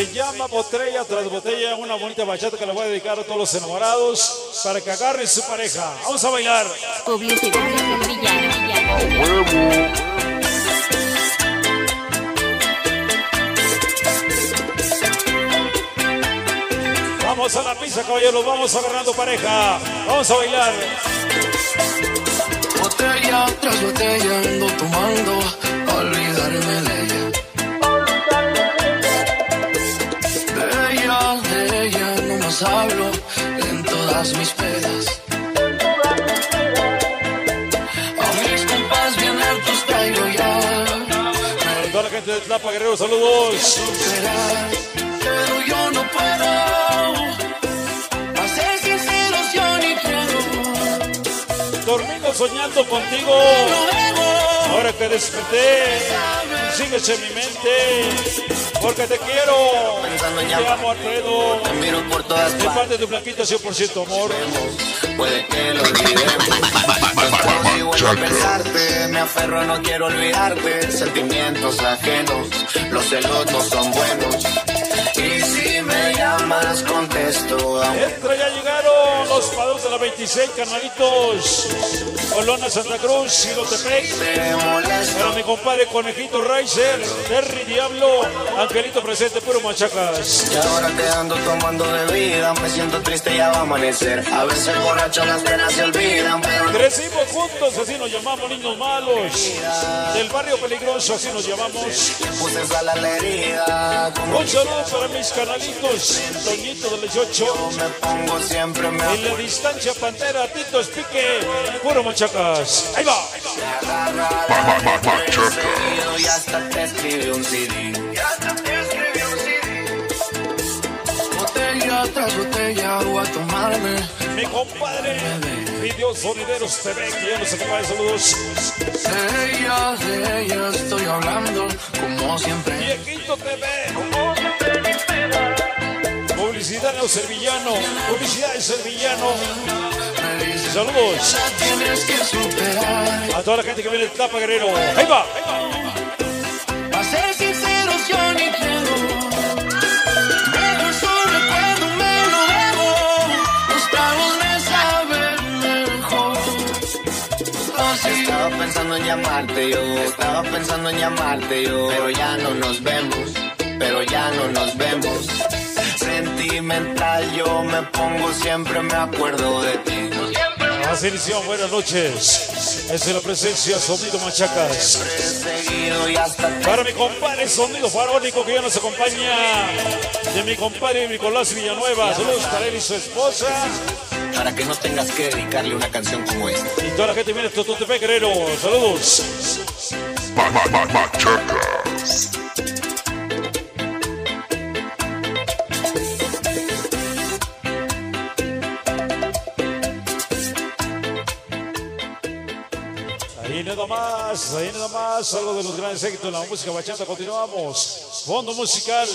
Se llama Botella tras Botella, una bonita bachata que le voy a dedicar a todos los enamorados para que agarren su pareja. Vamos a bailar. Publicidad. Vamos a la pista, caballeros, vamos agarrando pareja. Vamos a bailar. Botella tras botella ando tomando, olvidarme de ella. De más hablo en todas mis pedas. Toda la gente de Tlapa, Guerrero, saludos. superar, pero yo no puedo. Ser sinceros, yo ni quiero. Dormido soñando contigo. Ahora que desperté, sigues en mi mente. Porque te quiero. Te amo, Alfredo. Te miro por todas De parte partes. de Blanquita, 100% amor. Puede que lo olvidemos. Pensarte, me aferro, no quiero olvidarte. Sentimientos ajenos, los celos no son buenos. Y si me llamas, contesto. Aunque Entra, ya llegaron los padres de la 26, canalitos. Colona Santa Cruz, Silotepec. Para mi compadre Conejito Riser, Terry Diablo, Angelito presente, puro machacas. Y ahora te ando tomando bebida, me siento triste, ya va a amanecer. A veces borracho las penas se olvidan, pero Crecimos juntos, así nos llamamos niños malos. Del barrio peligroso, así nos llamamos. puse sal a la herida. Un saludo para mis canalitos, Toñito del 18. yo me pongo siempre me En la distancia Pantera, Tito Espique, puro machacas. Ahí va. seguido y hasta te escribí un CD. Botella tras botella voy a tomarme. Mi compadre, Video Sonideros TV, que ya nos acaba de saludos. De ella, de ella estoy hablando, como siempre. Viejito TV. En Servillano, publicidad en Servillano. Saludos la tienes que superar. a toda la gente que viene de Tapa Guerrero. Ahí va. ahí va. A ser sinceros, yo ni quiero. Pero su recuerdo me lo debo. Los tragos me saben mejor. Estaba pensando en llamarte yo, estaba pensando en llamarte yo, pero ya no nos vemos, pero ya no nos vemos. Sentimental yo me pongo, siempre me acuerdo de ti. Así iniciamos, buenas noches. Es la presencia Sonido Machacas. Para mi compadre Sonido Farónico que ya nos acompaña. De mi compadre Nicolás Villanueva. Saludos para él y su esposa. para que no tengas que dedicarle una canción como esta. Y toda la gente viene de Tototepec Guerrero. Saludos. Ahí viene nomás, viene nomás, algo de los grandes éxitos de la música bachata. Continuamos. Fondo musical.